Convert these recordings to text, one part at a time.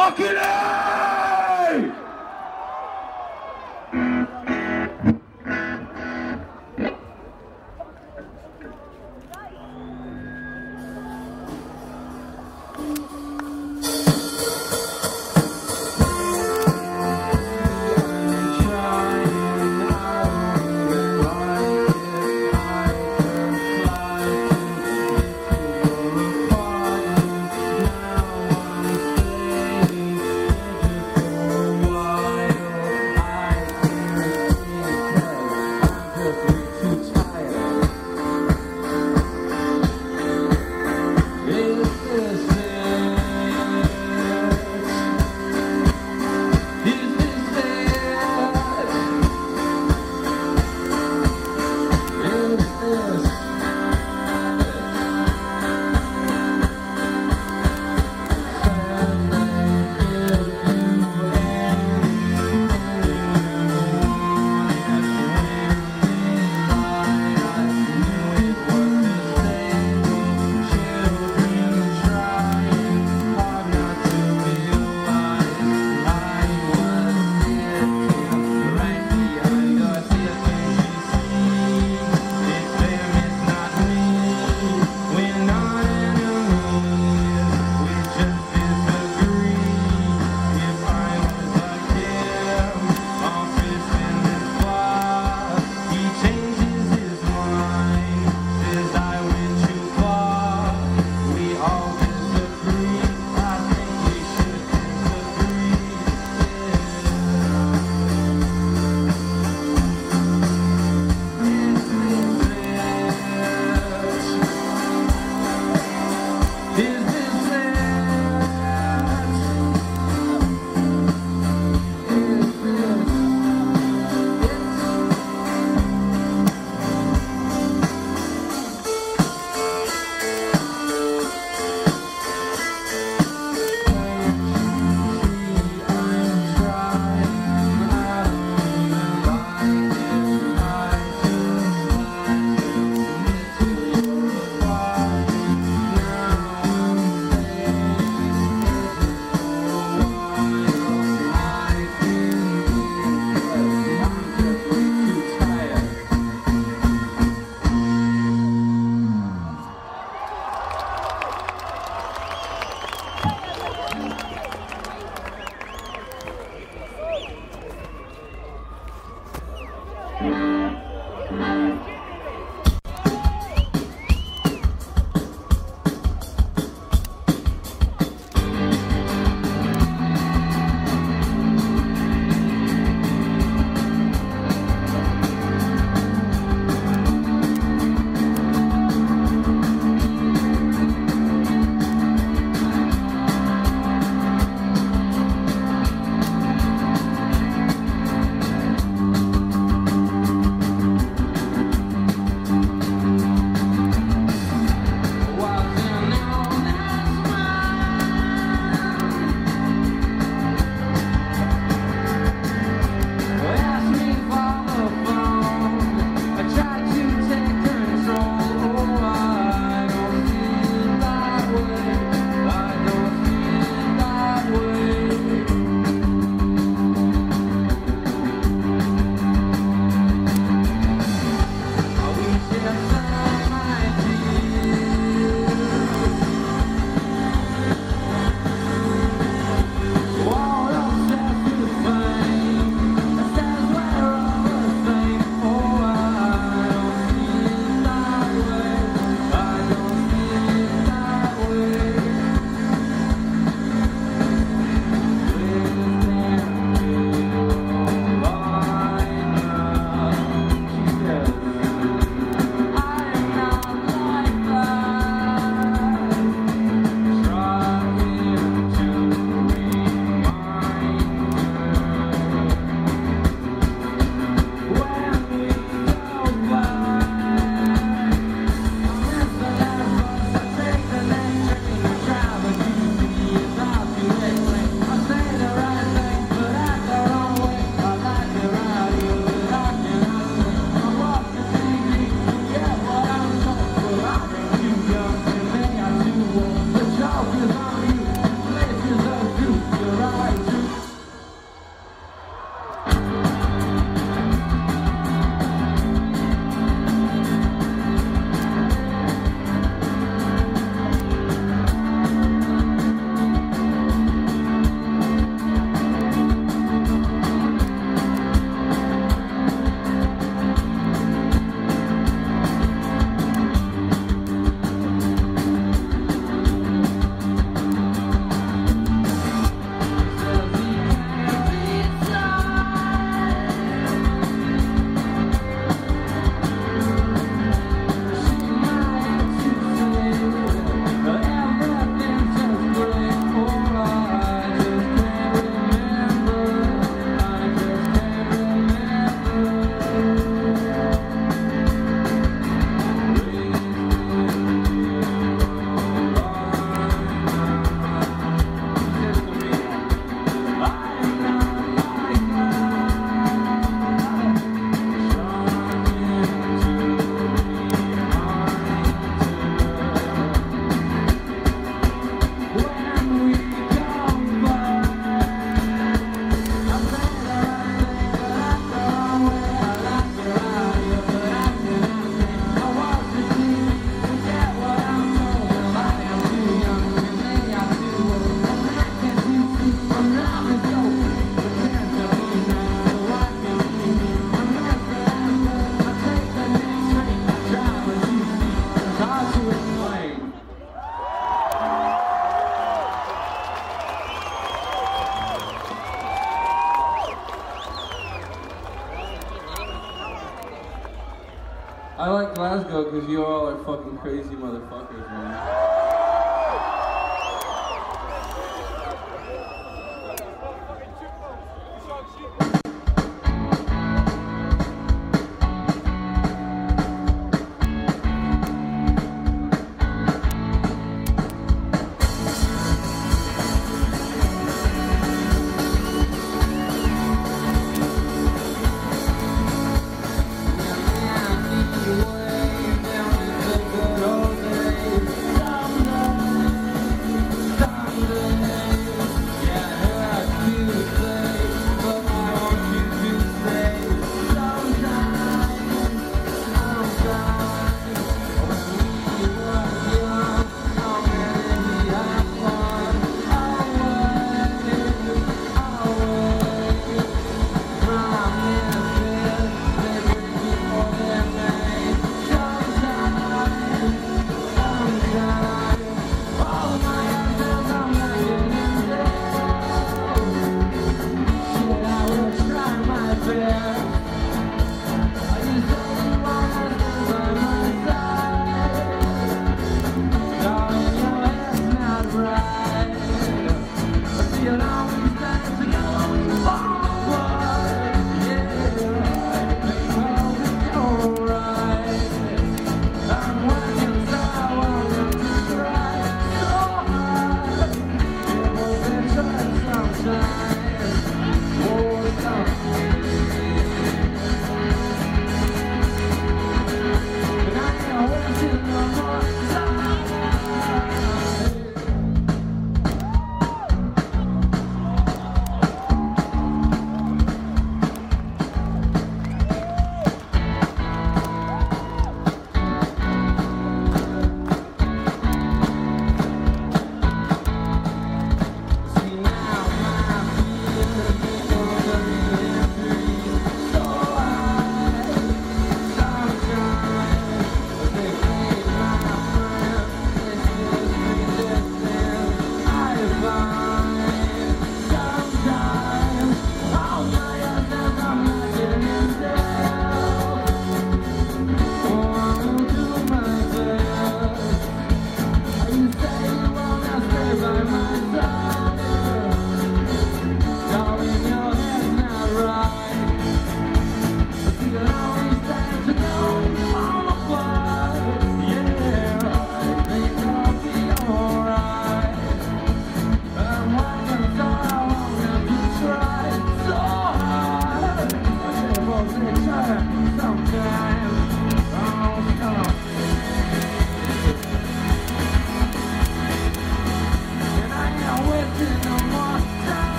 Maquiné!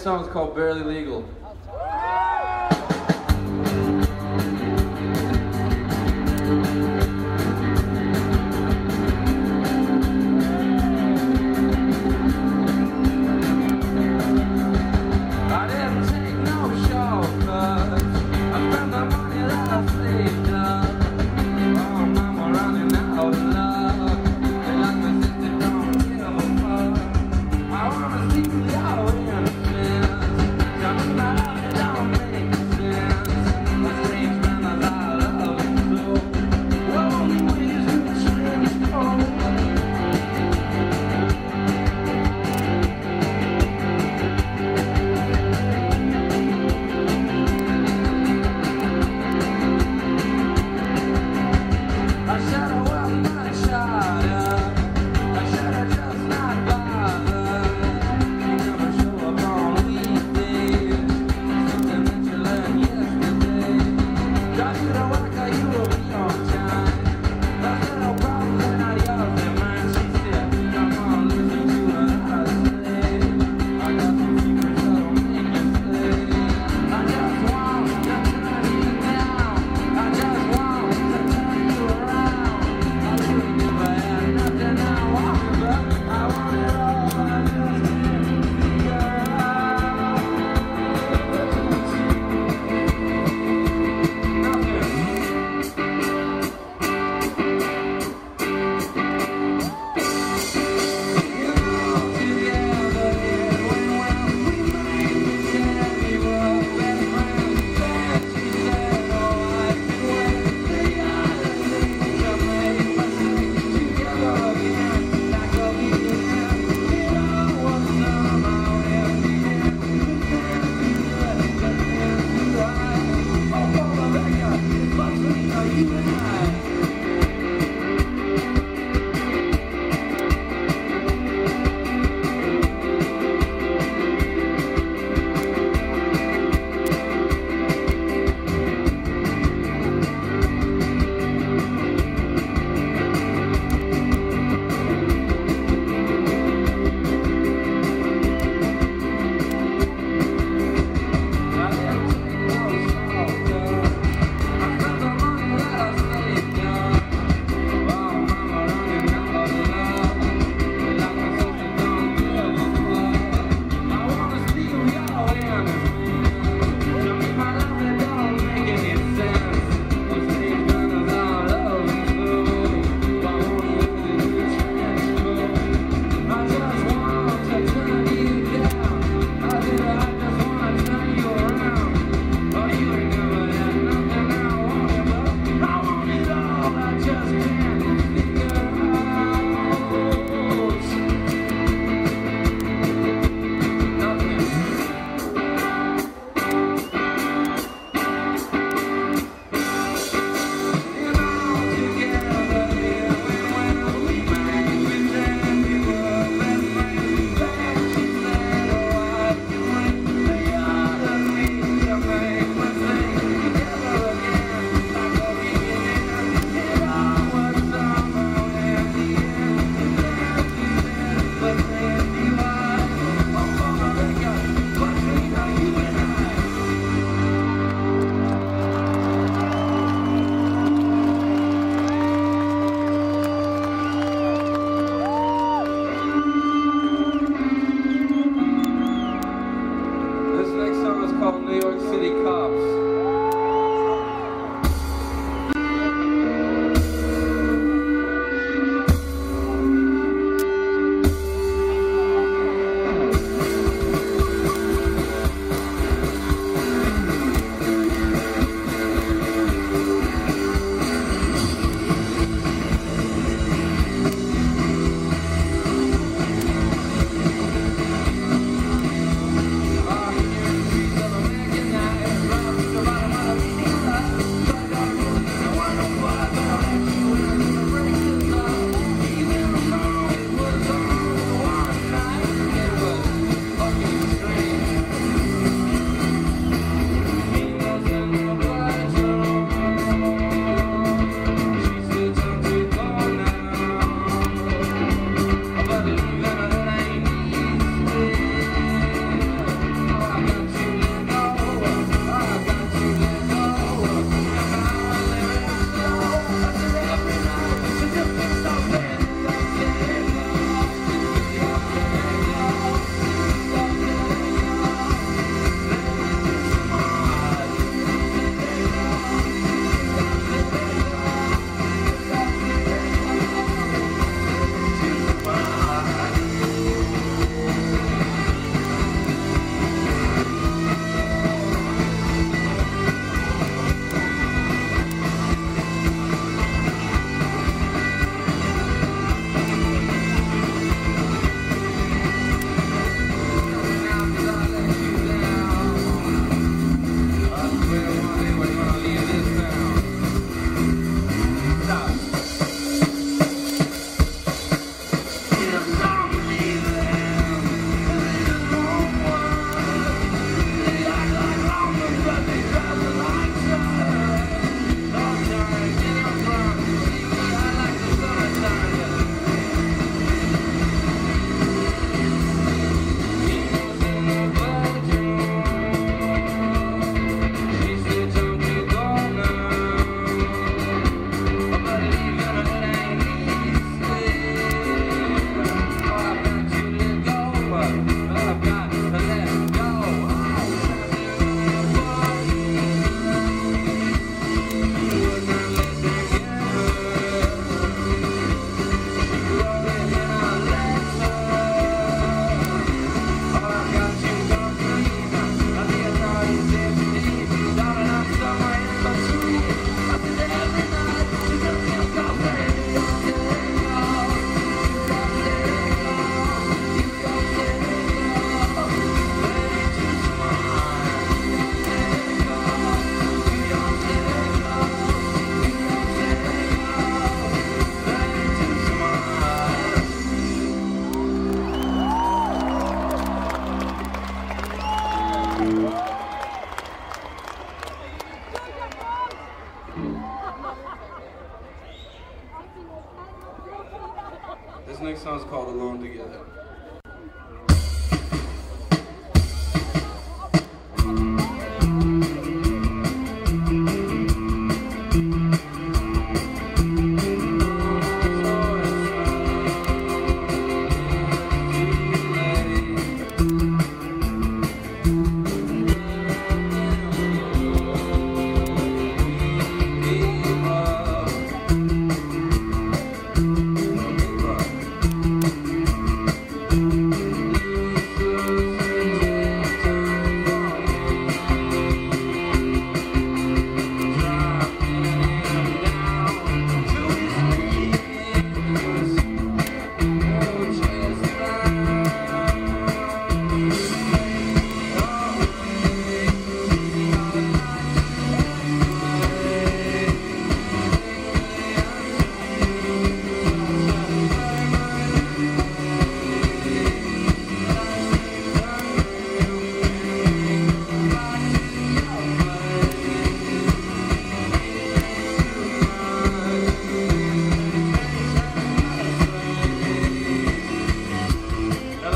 This song is called Barely Legal.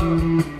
Thank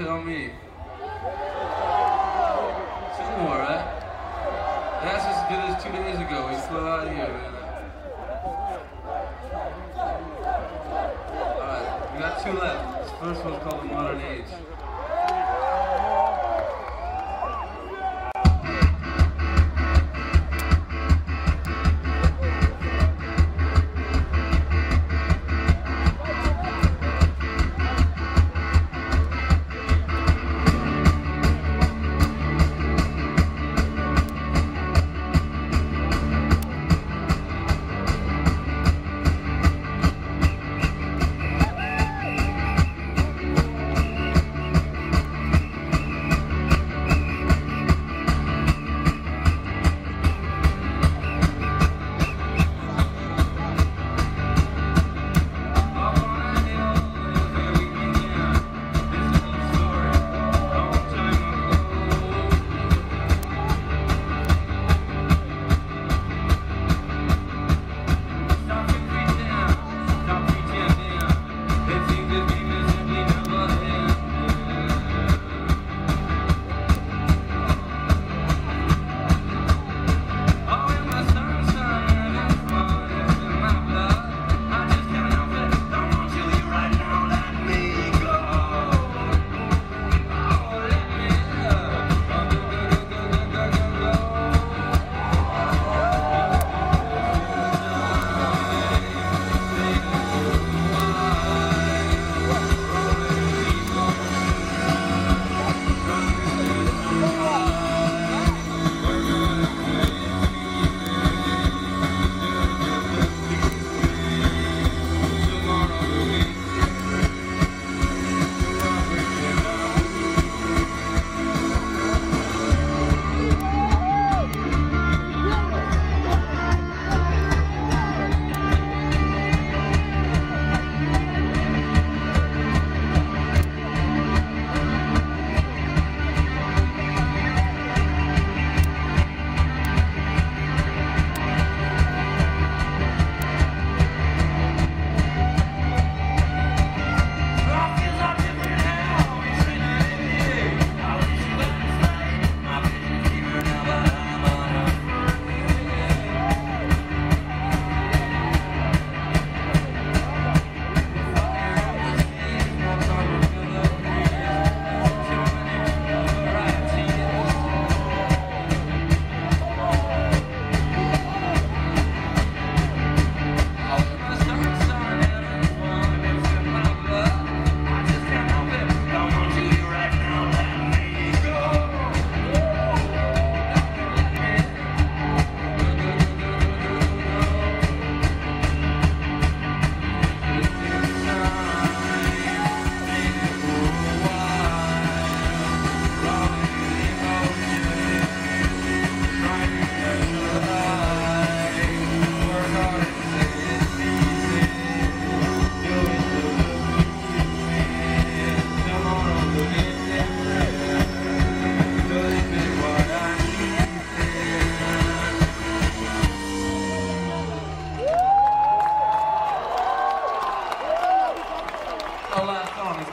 You tell me. Two more, right? That's just did this two days ago. We flew out of here, man. Alright, we got two left. This first one's called The Modern Age.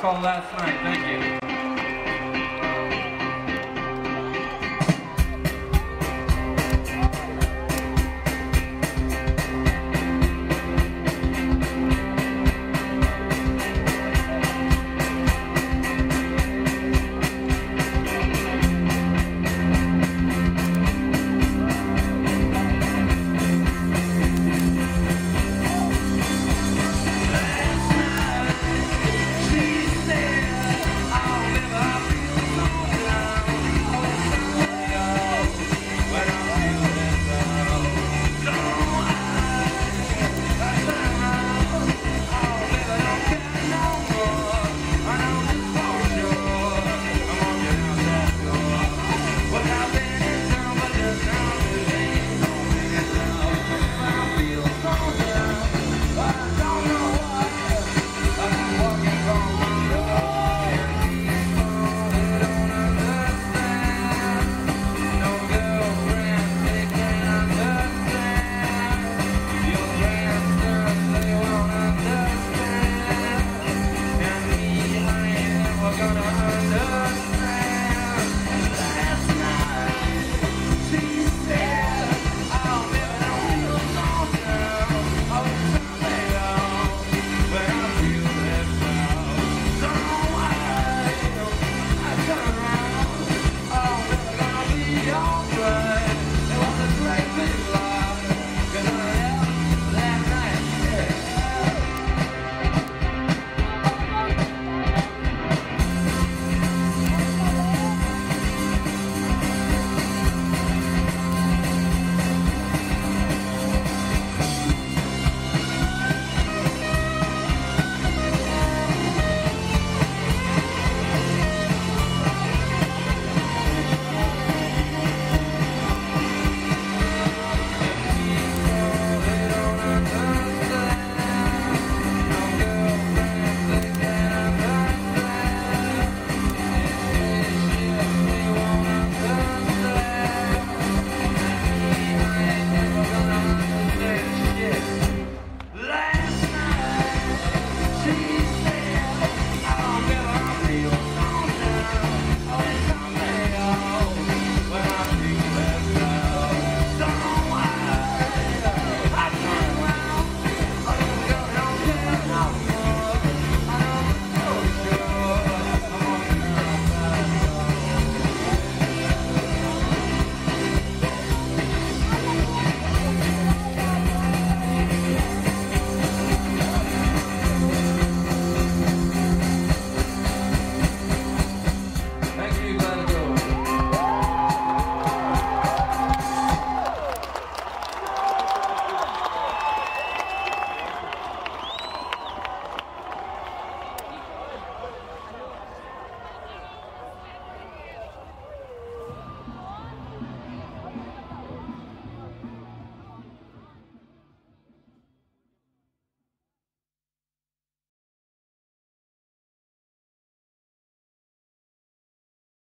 Song Last Nite. Thank you.